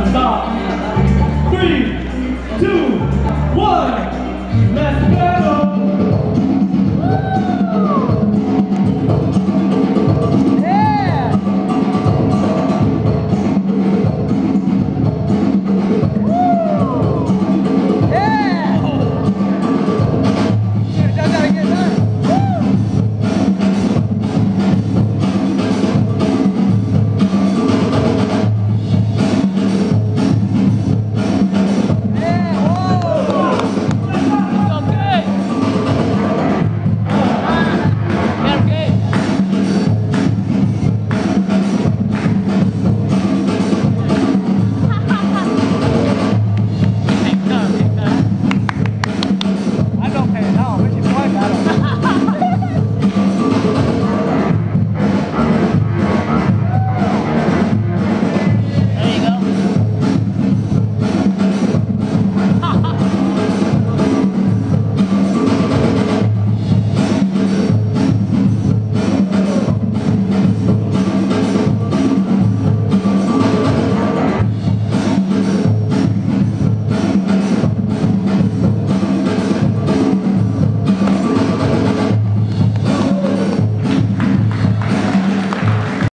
长大